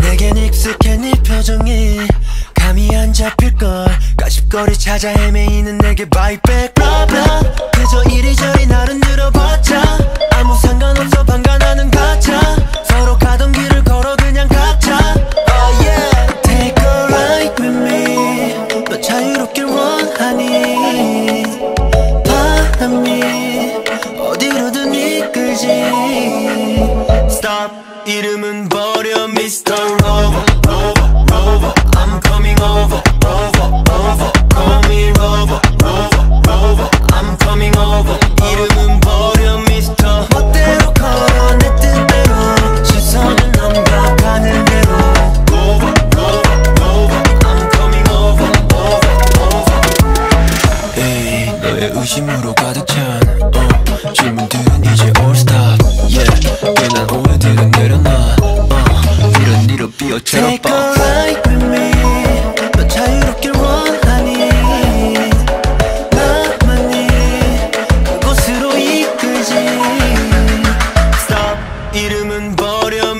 내겐 익숙해 네 표정이 감이 안 잡힐걸. 까십거리 찾아 헤매이는 내게 바이 백. 블라블라 그저 이리저리 나를 늘어봤자 아무 상관없어 방관하는 가차 서로 가던 길을 걸어 그냥 각자 Oh yeah. Take a ride with me. 너 자유롭길 원하니? 바람이 어디로든 이끌지? Stop. 이름은 버려. Rover 의심으로 가득 찬 uh, 질문들은 이제 all stop. Yeah. 괜한 오해들은 내려놔? uh, 이런 일로 삐어쳐봐 Take a 자유롭길 원하니. 나만이 곳으로 이끌지. 이름은 버려.